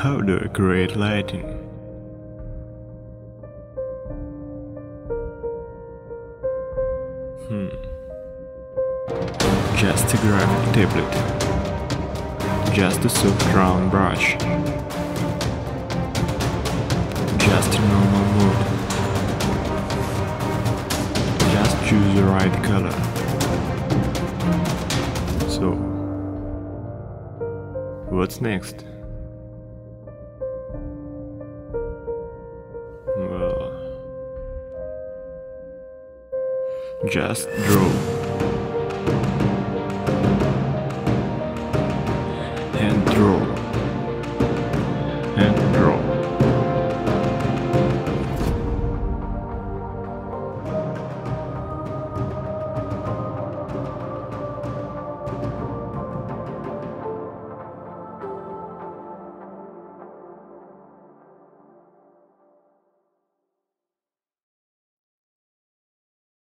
How do I create lighting? Hmm. Just a graphic tablet. Just a soft round brush. Just a normal mood. Just choose the right color. So, what's next? Just draw.